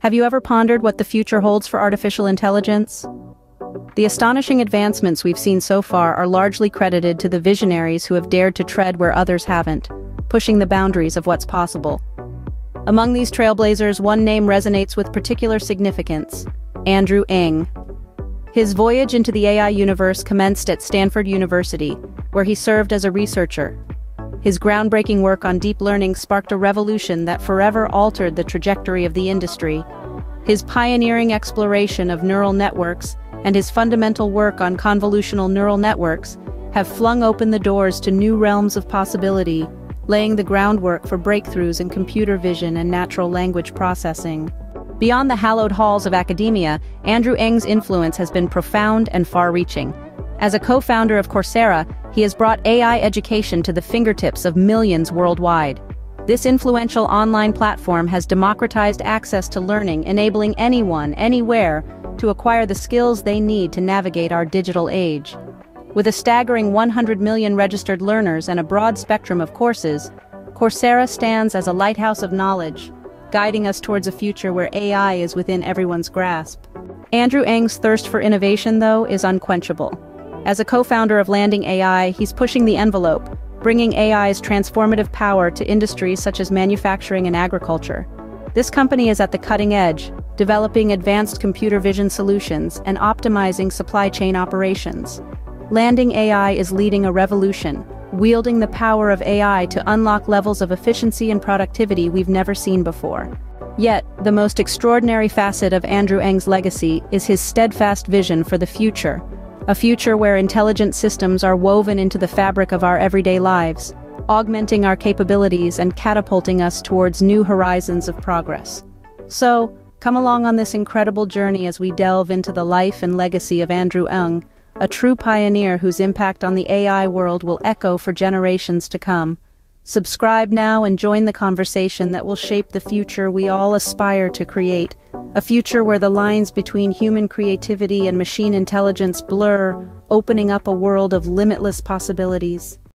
Have you ever pondered what the future holds for artificial intelligence? The astonishing advancements we've seen so far are largely credited to the visionaries who have dared to tread where others haven't, pushing the boundaries of what's possible. Among these trailblazers, one name resonates with particular significance, Andrew Ng. His voyage into the AI universe commenced at Stanford University, where he served as a researcher, his groundbreaking work on deep learning sparked a revolution that forever altered the trajectory of the industry. His pioneering exploration of neural networks and his fundamental work on convolutional neural networks have flung open the doors to new realms of possibility, laying the groundwork for breakthroughs in computer vision and natural language processing. Beyond the hallowed halls of academia, Andrew Ng's influence has been profound and far-reaching. As a co-founder of Coursera, he has brought AI education to the fingertips of millions worldwide. This influential online platform has democratized access to learning, enabling anyone, anywhere, to acquire the skills they need to navigate our digital age. With a staggering 100 million registered learners and a broad spectrum of courses, Coursera stands as a lighthouse of knowledge, guiding us towards a future where AI is within everyone's grasp. Andrew Ng's thirst for innovation, though, is unquenchable. As a co-founder of Landing AI, he's pushing the envelope, bringing AI's transformative power to industries such as manufacturing and agriculture. This company is at the cutting edge, developing advanced computer vision solutions and optimizing supply chain operations. Landing AI is leading a revolution, wielding the power of AI to unlock levels of efficiency and productivity we've never seen before. Yet, the most extraordinary facet of Andrew Ng's legacy is his steadfast vision for the future, a future where intelligent systems are woven into the fabric of our everyday lives, augmenting our capabilities and catapulting us towards new horizons of progress. So, come along on this incredible journey as we delve into the life and legacy of Andrew Ng, a true pioneer whose impact on the AI world will echo for generations to come. Subscribe now and join the conversation that will shape the future we all aspire to create, a future where the lines between human creativity and machine intelligence blur, opening up a world of limitless possibilities.